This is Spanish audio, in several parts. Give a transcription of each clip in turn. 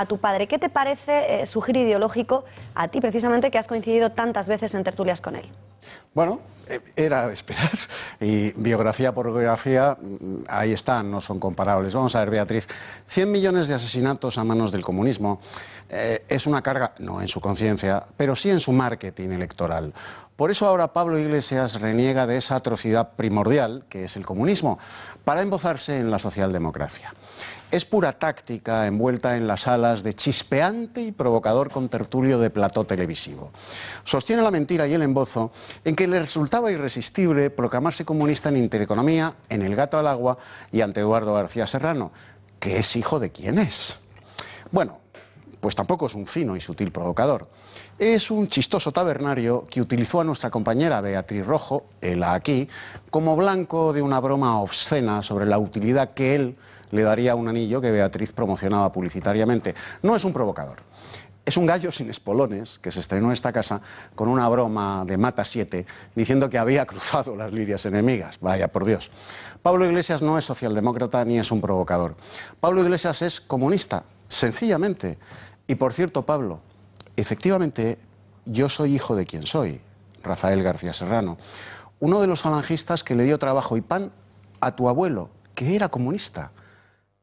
a tu padre. ¿Qué te parece eh, su giro ideológico a ti, precisamente, que has coincidido tantas veces en tertulias con él? Bueno, eh, era esperar. Y biografía por biografía, mm, ahí están, no son comparables. Vamos a ver, Beatriz, 100 millones de asesinatos a manos del comunismo eh, es una carga, no en su conciencia, pero sí en su marketing electoral. Por eso ahora Pablo Iglesias reniega de esa atrocidad primordial, que es el comunismo, para embozarse en la socialdemocracia. Es pura táctica envuelta en las alas de chispeante y provocador contertulio de plató televisivo. Sostiene la mentira y el embozo en que le resultaba irresistible proclamarse comunista en Intereconomía, en El Gato al Agua y ante Eduardo García Serrano, que es hijo de quién es. Bueno, pues tampoco es un fino y sutil provocador. Es un chistoso tabernario que utilizó a nuestra compañera Beatriz Rojo, el aquí, como blanco de una broma obscena sobre la utilidad que él le daría a un anillo que Beatriz promocionaba publicitariamente. No es un provocador. Es un gallo sin espolones que se estrenó en esta casa con una broma de Mata 7 diciendo que había cruzado las lirias enemigas. Vaya, por Dios. Pablo Iglesias no es socialdemócrata ni es un provocador. Pablo Iglesias es comunista, sencillamente. Y por cierto, Pablo, efectivamente yo soy hijo de quien soy, Rafael García Serrano, uno de los falangistas que le dio trabajo y pan a tu abuelo, que era comunista.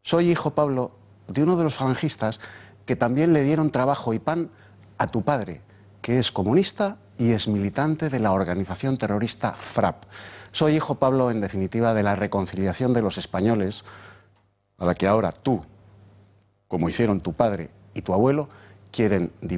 Soy hijo, Pablo, de uno de los falangistas que también le dieron trabajo y pan a tu padre, que es comunista y es militante de la organización terrorista FRAP. Soy hijo, Pablo, en definitiva, de la reconciliación de los españoles, a la que ahora tú, como hicieron tu padre y tu abuelo quieren dividir.